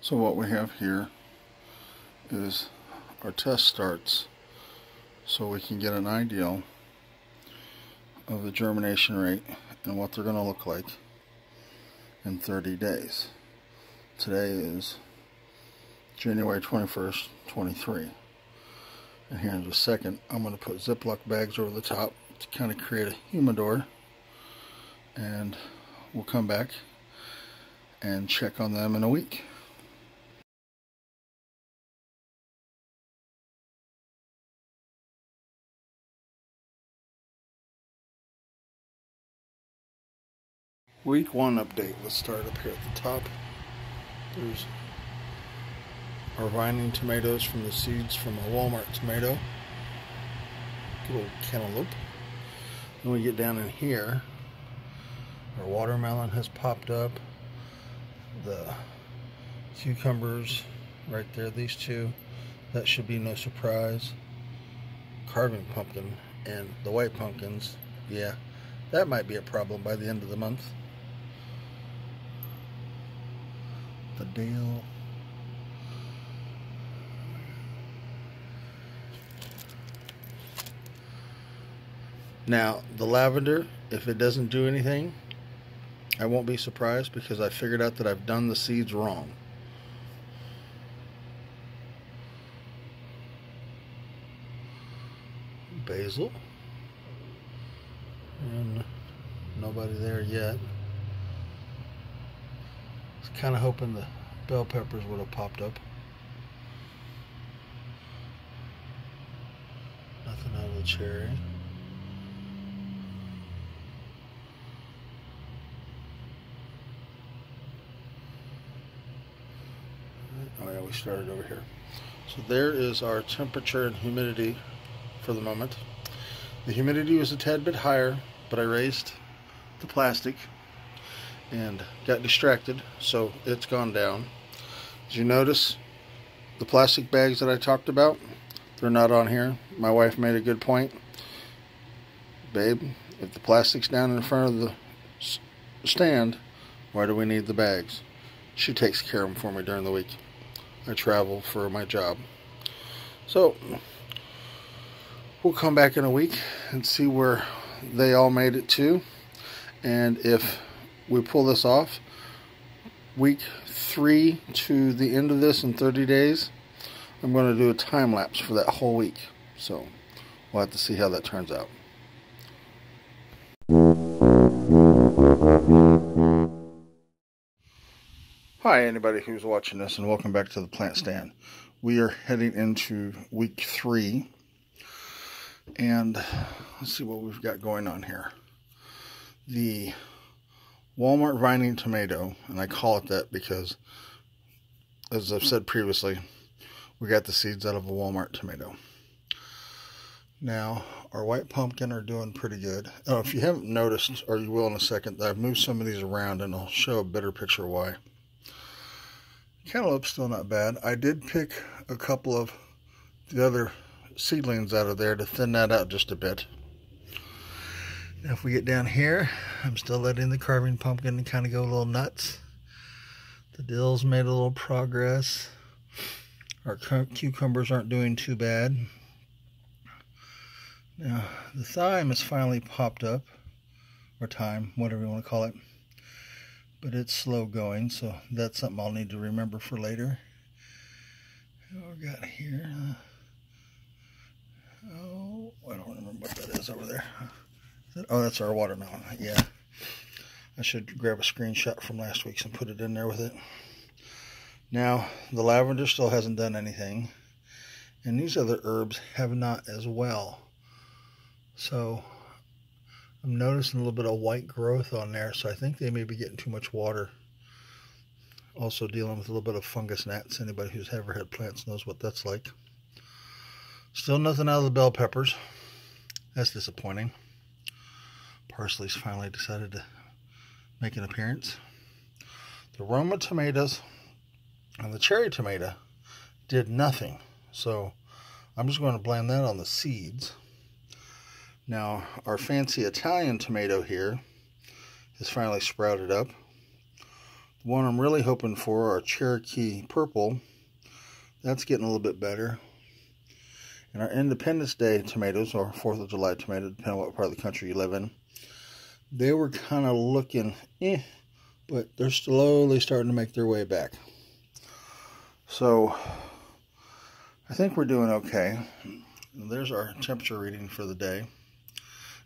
So what we have here is our test starts so we can get an idea of the germination rate and what they're going to look like in 30 days. Today is January 21st, 23. And here in a second, I'm going to put Ziploc bags over the top to kind of create a humidor. And we'll come back and check on them in a week. Week one update. Let's start up here at the top. There's our vining tomatoes from the seeds from a Walmart tomato. Good old cantaloupe. Then we get down in here. Our watermelon has popped up. The cucumbers right there, these two. That should be no surprise. Carving pumpkin and the white pumpkins. Yeah, that might be a problem by the end of the month. the deal. Now, the lavender, if it doesn't do anything, I won't be surprised because I figured out that I've done the seeds wrong. Basil. And nobody there yet Was kind of hoping the bell peppers would have popped up. Nothing out of the cherry. We started over here. So there is our temperature and humidity for the moment. The humidity was a tad bit higher, but I raised the plastic and got distracted so it's gone down. As you notice the plastic bags that I talked about? They're not on here. My wife made a good point. Babe if the plastic's down in front of the stand why do we need the bags? She takes care of them for me during the week I travel for my job so we'll come back in a week and see where they all made it to and if we pull this off, week three to the end of this in 30 days, I'm going to do a time lapse for that whole week. So we'll have to see how that turns out. Hi, anybody who's watching this, and welcome back to the plant stand. We are heading into week three, and let's see what we've got going on here. The Walmart vining tomato, and I call it that because, as I've said previously, we got the seeds out of a Walmart tomato. Now, our white pumpkin are doing pretty good. Oh, if you haven't noticed, or you will in a second, I've moved some of these around and I'll show a better picture why. Cantaloupe's still not bad. I did pick a couple of the other seedlings out of there to thin that out just a bit. Now if we get down here, I'm still letting the carving pumpkin kind of go a little nuts. The dill's made a little progress. Our cucumbers aren't doing too bad. Now, the thyme has finally popped up, or thyme, whatever you want to call it. But it's slow going, so that's something I'll need to remember for later. What we got here? Uh, oh, I don't remember what that is over there. Oh, that's our watermelon. Yeah. I should grab a screenshot from last week's and put it in there with it. Now, the lavender still hasn't done anything. And these other herbs have not as well. So, I'm noticing a little bit of white growth on there. So, I think they may be getting too much water. Also dealing with a little bit of fungus gnats. Anybody who's ever had plants knows what that's like. Still nothing out of the bell peppers. That's disappointing. Parsley's finally decided to make an appearance. The Roma tomatoes and the cherry tomato did nothing. So I'm just going to blame that on the seeds. Now, our fancy Italian tomato here has finally sprouted up. The one I'm really hoping for, our Cherokee Purple, that's getting a little bit better. And our Independence Day tomatoes, or 4th of July tomato, depending on what part of the country you live in, they were kind of looking eh, but they're slowly starting to make their way back. So, I think we're doing okay. There's our temperature reading for the day.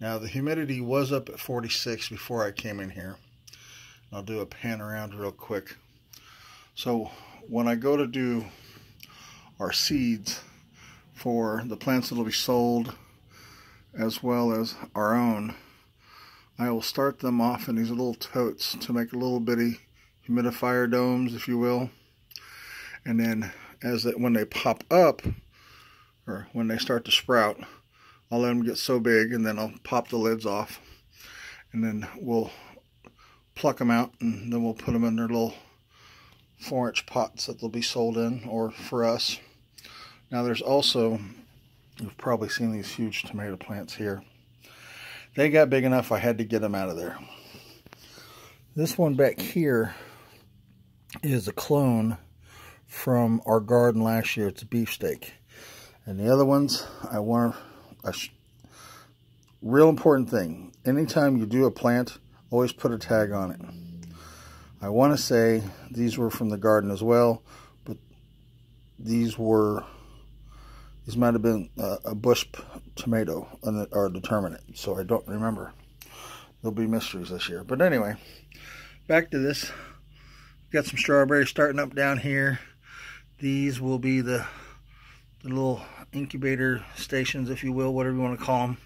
Now, the humidity was up at 46 before I came in here. I'll do a pan around real quick. So, when I go to do our seeds for the plants that will be sold as well as our own, I will start them off in these little totes to make a little bitty humidifier domes, if you will. And then as they, when they pop up, or when they start to sprout, I'll let them get so big and then I'll pop the lids off. And then we'll pluck them out and then we'll put them in their little four inch pots that they'll be sold in or for us. Now there's also, you've probably seen these huge tomato plants here. They got big enough I had to get them out of there. This one back here is a clone from our garden last year. It's a beefsteak. And the other ones, I want a real important thing. Anytime you do a plant, always put a tag on it. I want to say these were from the garden as well, but these were, these might have been a, a bush tomato or a determinate, so I don't remember. There'll be mysteries this year. But anyway, back to this. Got some strawberries starting up down here. These will be the, the little incubator stations, if you will, whatever you want to call them.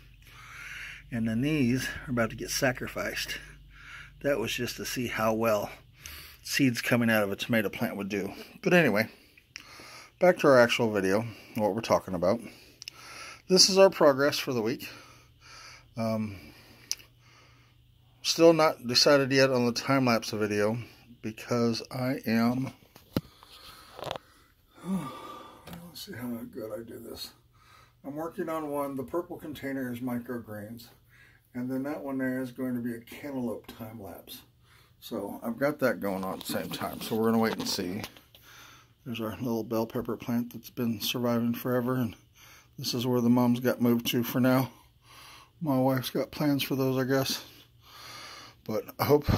And then these are about to get sacrificed. That was just to see how well seeds coming out of a tomato plant would do. But anyway, back to our actual video, what we're talking about. This is our progress for the week. Um, still not decided yet on the time-lapse video because I am... See how good I do this. I'm working on one. The purple container is microgreens. And then that one there is going to be a cantaloupe time lapse. So I've got that going on at the same time. So we're going to wait and see. There's our little bell pepper plant that's been surviving forever. And this is where the mums got moved to for now. My wife's got plans for those, I guess. But I hope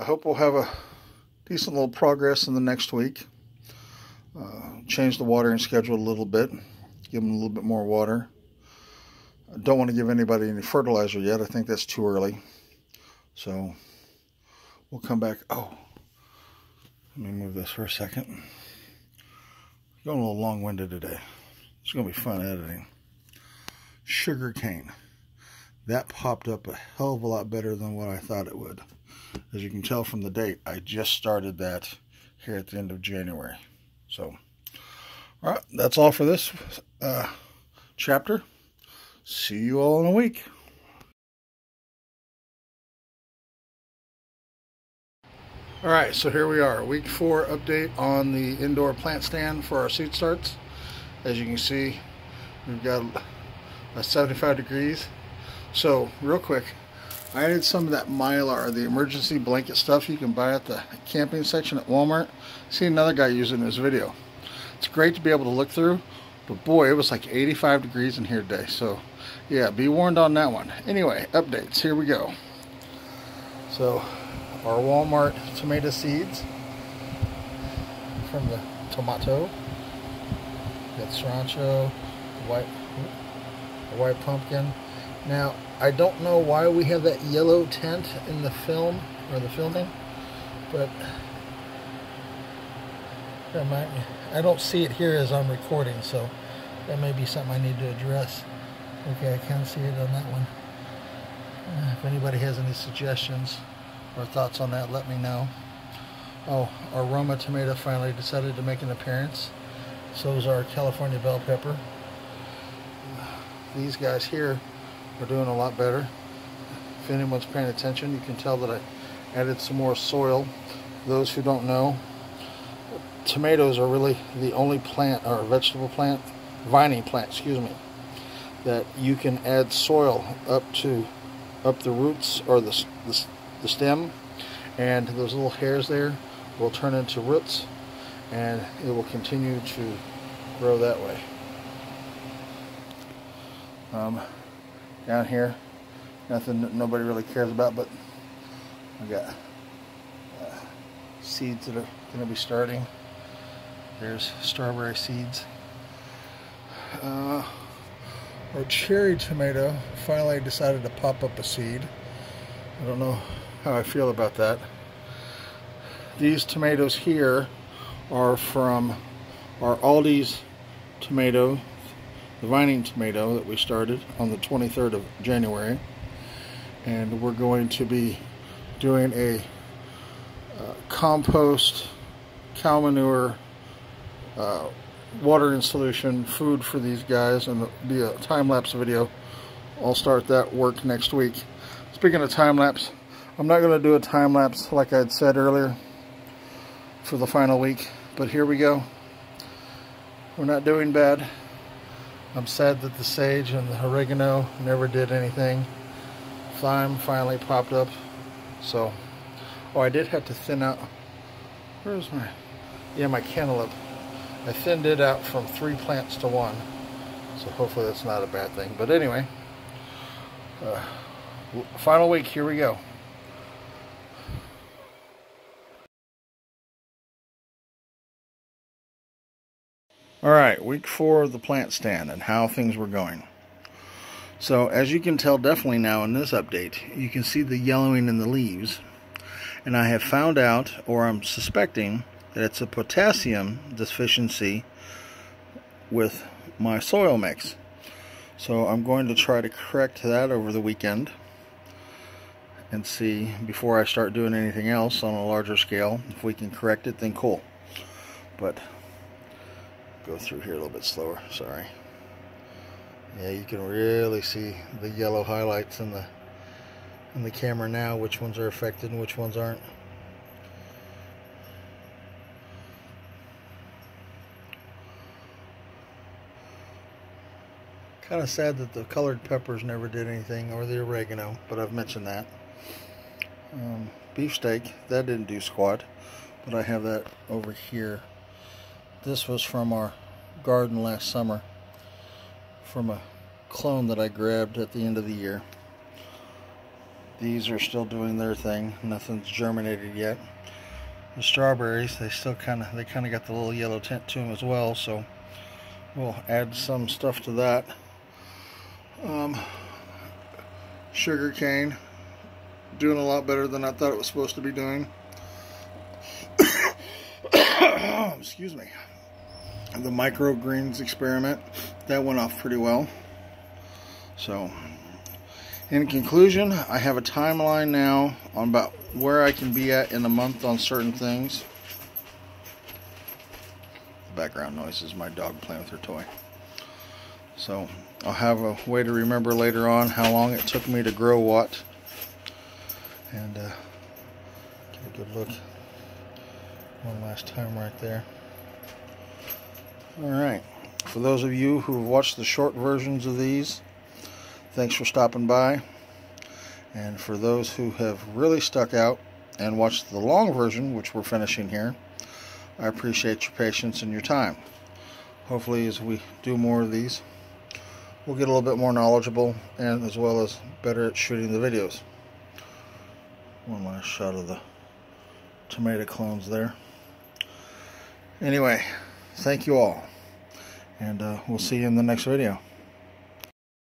I hope we'll have a decent little progress in the next week. Uh, change the watering schedule a little bit, give them a little bit more water. I don't want to give anybody any fertilizer yet. I think that's too early. So we'll come back. Oh, let me move this for a second. Going a little long-winded today. It's going to be fun editing. Sugar cane. That popped up a hell of a lot better than what I thought it would. As you can tell from the date, I just started that here at the end of January. So, all right, that's all for this uh, chapter. See you all in a week. All right, so here we are, week four update on the indoor plant stand for our seed starts. As you can see, we've got a 75 degrees. So, real quick, I added some of that mylar, the emergency blanket stuff you can buy at the camping section at Walmart. See another guy using this video. It's great to be able to look through, but boy, it was like 85 degrees in here today. So, yeah, be warned on that one. Anyway, updates. Here we go. So, our Walmart tomato seeds from the tomato. Got cilantro, white, white pumpkin. Now, I don't know why we have that yellow tent in the film, or the filming, but might, I don't see it here as I'm recording, so that may be something I need to address. Okay, I can see it on that one. Uh, if anybody has any suggestions or thoughts on that, let me know. Oh, our Roma tomato finally decided to make an appearance. So is our California bell pepper. These guys here are doing a lot better. If anyone's paying attention, you can tell that I added some more soil. Those who don't know, tomatoes are really the only plant, or vegetable plant, vining plant, excuse me, that you can add soil up to up the roots or the, the, the stem and those little hairs there will turn into roots and it will continue to grow that way. Um, down here, nothing that nobody really cares about, but I got uh, seeds that are going to be starting. There's strawberry seeds. Uh, our cherry tomato finally decided to pop up a seed. I don't know how I feel about that. These tomatoes here are from our Aldi's tomato, the vining tomato that we started on the 23rd of January. And we're going to be doing a uh, compost, cow manure, uh, water in solution, food for these guys, and it'll be a time-lapse video. I'll start that work next week. Speaking of time-lapse, I'm not going to do a time-lapse like I had said earlier for the final week, but here we go. We're not doing bad. I'm sad that the sage and the oregano never did anything. Thyme finally popped up so, oh, I did have to thin out. Where's my, yeah, my cantaloupe. I thinned it out from three plants to one. So hopefully that's not a bad thing. But anyway, uh, final week, here we go. All right, week four of the plant stand and how things were going. So as you can tell definitely now in this update, you can see the yellowing in the leaves. And I have found out, or I'm suspecting, that it's a potassium deficiency with my soil mix. So I'm going to try to correct that over the weekend and see before I start doing anything else on a larger scale. If we can correct it, then cool. But go through here a little bit slower, sorry. Yeah, you can really see the yellow highlights in the in the camera now, which ones are affected and which ones aren't. Kind of sad that the colored peppers never did anything, or the oregano, but I've mentioned that. Um, beefsteak, that didn't do squat, but I have that over here. This was from our garden last summer from a clone that I grabbed at the end of the year. These are still doing their thing. Nothing's germinated yet. The strawberries, they still kind of they kind of got the little yellow tint to them as well. So we'll add some stuff to that. Um, sugar cane, doing a lot better than I thought it was supposed to be doing. Excuse me the microgreens experiment that went off pretty well. So in conclusion I have a timeline now on about where I can be at in a month on certain things. Background noise is my dog playing with her toy. So I'll have a way to remember later on how long it took me to grow what. And uh, get a good look one last time right there Alright, for those of you who have watched the short versions of these, thanks for stopping by. And for those who have really stuck out and watched the long version, which we're finishing here, I appreciate your patience and your time. Hopefully, as we do more of these, we'll get a little bit more knowledgeable and as well as better at shooting the videos. One last shot of the tomato clones there. Anyway, thank you all. And uh, we'll see you in the next video.